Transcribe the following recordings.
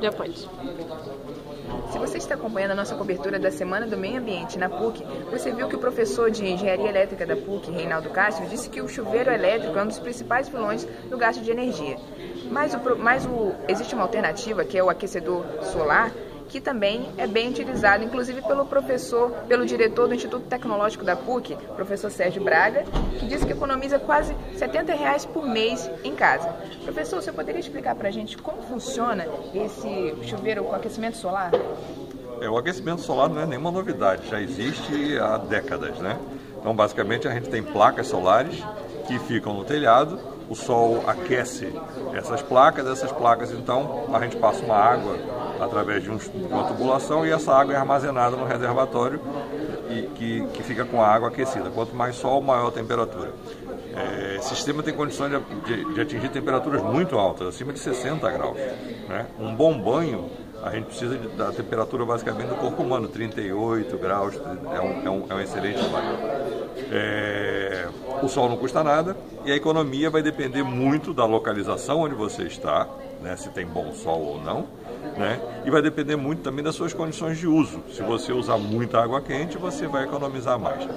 Já pode. Se você está acompanhando a nossa cobertura da Semana do Meio Ambiente na PUC, você viu que o professor de Engenharia Elétrica da PUC, Reinaldo Castro, disse que o chuveiro elétrico é um dos principais vilões no gasto de energia. Mas, o, mas o, existe uma alternativa, que é o aquecedor solar, que também é bem utilizado, inclusive pelo professor, pelo diretor do Instituto Tecnológico da PUC, professor Sérgio Braga, que diz que economiza quase 70 reais por mês em casa. Professor, você poderia explicar para a gente como funciona esse chuveiro com aquecimento solar? É, o aquecimento solar não é nenhuma novidade, já existe há décadas, né? Então, basicamente, a gente tem placas solares que ficam no telhado, o sol aquece essas placas, essas placas, então, a gente passa uma água através de, um, uma tubulação e essa água é armazenada no reservatório e, que, que fica com a água aquecida. Quanto mais sol, maior a temperatura. É, sistema tem condições de, de, de, atingir temperaturas muito altas, acima de 60 graus. Né? Um bom banho, a gente precisa de, da temperatura basicamente do corpo humano, 38 graus, é um, é um, é um excelente banho. É, o sol não custa nada e a economia vai depender muito da localização onde você está, né, se tem bom sol ou não, né, e vai depender muito também das suas condições de uso. Se você usar muita água quente, você vai economizar mais.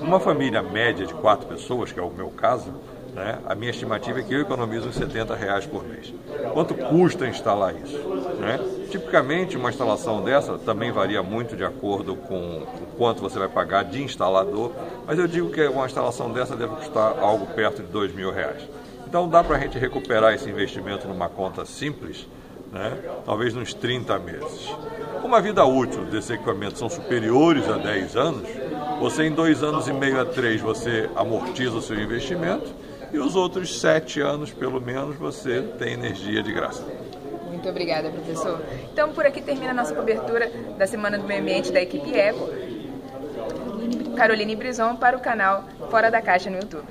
Uma família média de quatro pessoas, que é o meu caso, né, a minha estimativa é que eu economizo uns 70 reais por mês. Quanto custa instalar isso? Né? Tipicamente, uma instalação dessa também varia muito de acordo com o quanto você vai pagar de instalador, mas eu digo que uma instalação dessa deve custar algo perto de dois mil reais. Então dá para a gente recuperar esse investimento numa conta simples, né? talvez nos 30 meses. Como a vida útil desse equipamento são superiores a 10 anos, você em dois anos e meio a três você amortiza o seu investimento e os outros sete anos, pelo menos, você tem energia de graça. Muito obrigada, professor. Então, por aqui termina a nossa cobertura da Semana do Meio Ambiente da equipe ECO. Caroline Brison para o canal Fora da Caixa no YouTube.